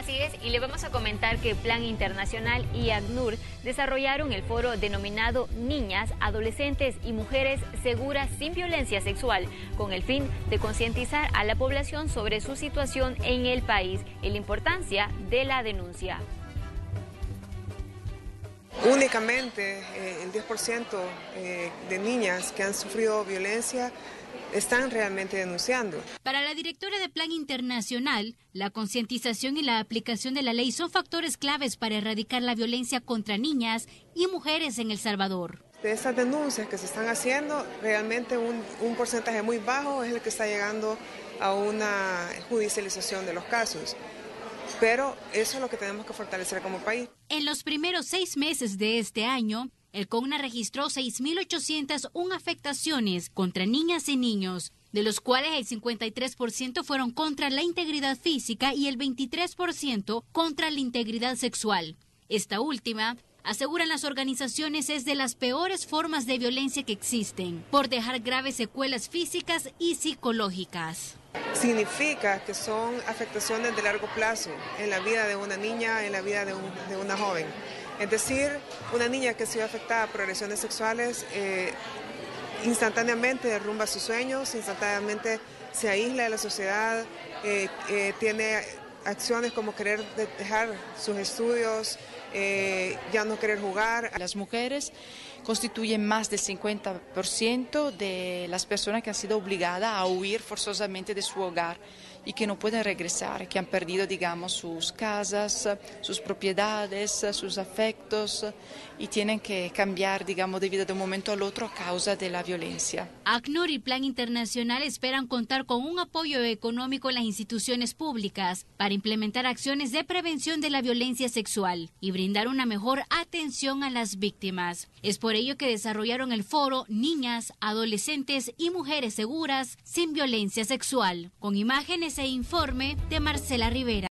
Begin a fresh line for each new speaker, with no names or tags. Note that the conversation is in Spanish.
Así es, y le vamos a comentar que Plan Internacional y ACNUR desarrollaron el foro denominado Niñas, Adolescentes y Mujeres Seguras sin Violencia Sexual, con el fin de concientizar a la población sobre su situación en el país y la importancia de la denuncia.
Únicamente eh, el 10% eh, de niñas que han sufrido violencia están realmente denunciando.
Para la directora de Plan Internacional, la concientización y la aplicación de la ley son factores claves para erradicar la violencia contra niñas y mujeres en El Salvador.
De estas denuncias que se están haciendo, realmente un, un porcentaje muy bajo es el que está llegando a una judicialización de los casos. Pero eso es lo que tenemos que fortalecer como país.
En los primeros seis meses de este año, el CONA registró 6.801 afectaciones contra niñas y niños, de los cuales el 53% fueron contra la integridad física y el 23% contra la integridad sexual. Esta última, aseguran las organizaciones, es de las peores formas de violencia que existen, por dejar graves secuelas físicas y psicológicas.
Significa que son afectaciones de largo plazo en la vida de una niña, en la vida de, de una joven. Es decir, una niña que ha sido afectada por agresiones sexuales eh, instantáneamente derrumba sus sueños, instantáneamente se aísla de la sociedad, eh, eh, tiene acciones como querer dejar sus estudios, eh, ya no querer jugar.
Las mujeres constituyen más del 50% de las personas que han sido obligadas a huir forzosamente de su hogar y que no pueden regresar, que han perdido, digamos, sus casas, sus propiedades, sus afectos y tienen que cambiar, digamos, de vida de un momento al otro a causa de la violencia.
ACNUR y Plan Internacional esperan contar con un apoyo económico en las instituciones públicas para implementar acciones de prevención de la violencia sexual y brindar una mejor atención a las víctimas. Es por ello que desarrollaron el foro Niñas, Adolescentes y Mujeres Seguras sin Violencia Sexual, con imágenes e informe de Marcela Rivera.